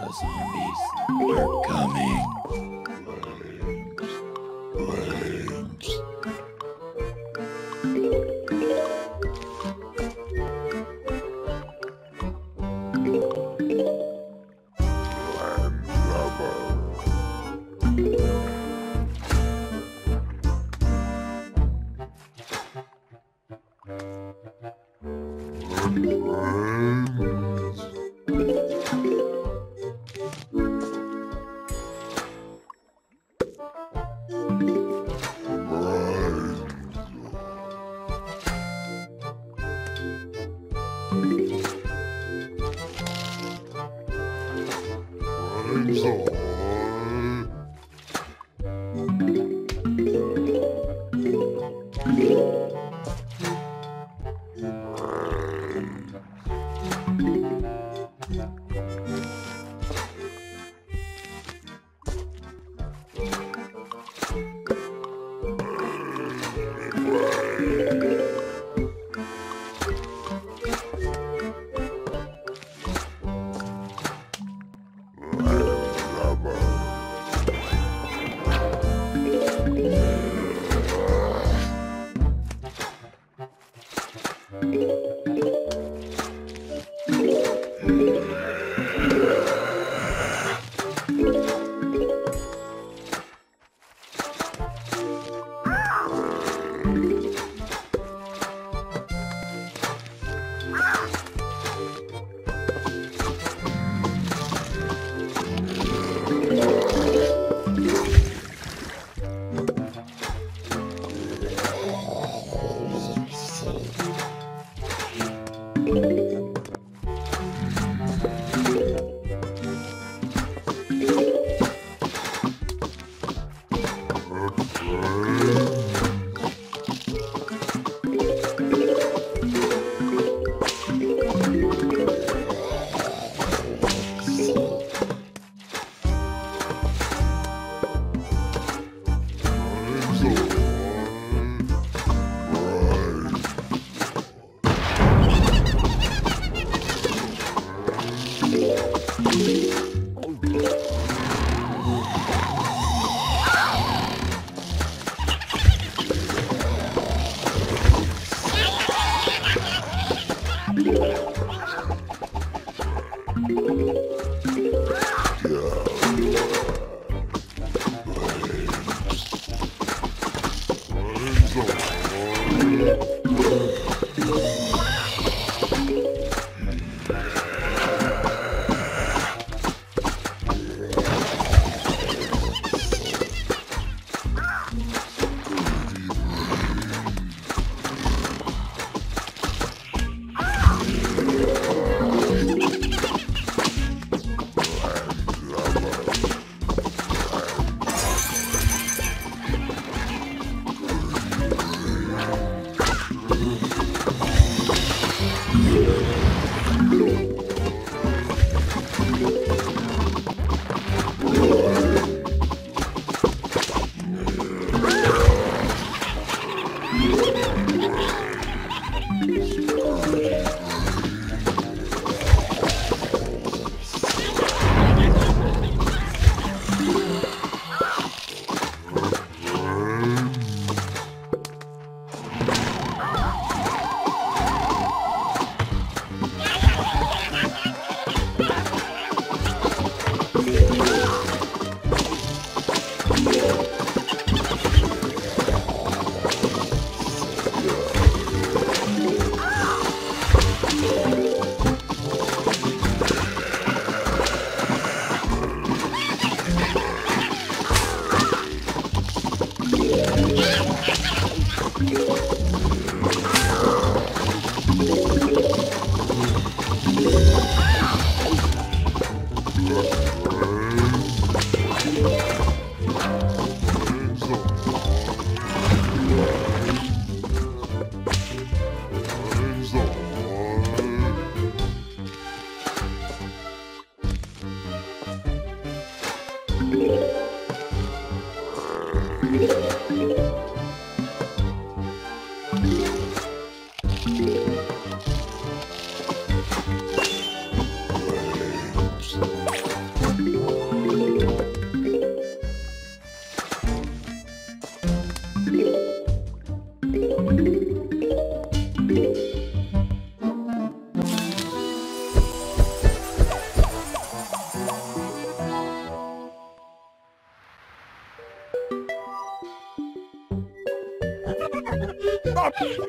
The zombies are coming. Flames. Flames. Flames. Games On. you. Thank you.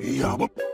Yeah, but...